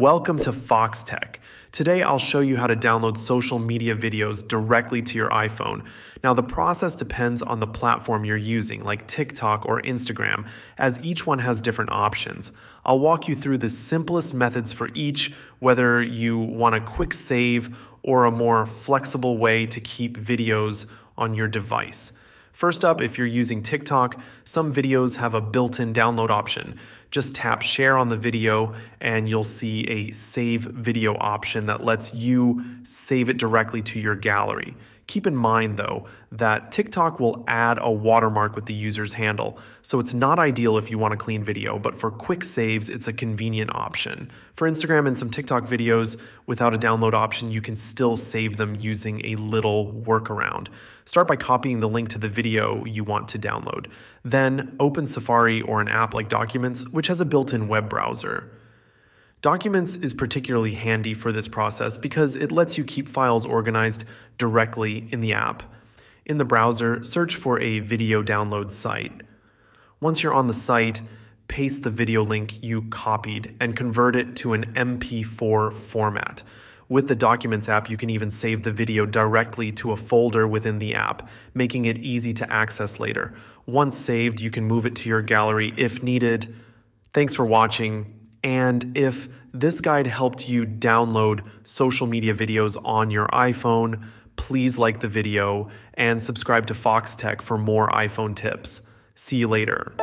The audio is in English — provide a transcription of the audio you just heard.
Welcome to Foxtecc. Today I'll show you how to download social media videos directly to your iPhone. Now the process depends on the platform you're using, like TikTok or Instagram, as each one has different options. I'll walk you through the simplest methods for each, whether you want a quick save or a more flexible way to keep videos on your device. First up, if you're using TikTok, some videos have a built in download option. Just tap share on the video and you'll see a save video option that lets you save it directly to your gallery. Keep in mind though that TikTok will add a watermark with the user's handle, so it's not ideal if you want a clean video, but for quick saves, it's a convenient option. For Instagram and some TikTok videos without a download option, you can still save them using a little workaround. Start by copying the link to the video you want to download. Then open Safari or an app like Documents, which has a built in web browser. Documents is particularly handy for this process because it lets you keep files organized directly in the app. In the browser, search for a video download site. Once you're on the site, paste the video link you copied and convert it to an MP4 format. With the Documents app, you can even save the video directly to a folder within the app, making it easy to access later. Once saved, you can move it to your gallery if needed. Thanks for watching. And if this guide helped you download social media videos on your iPhone, please like the video and subscribe to Foxtecc for more iPhone tips. See you later.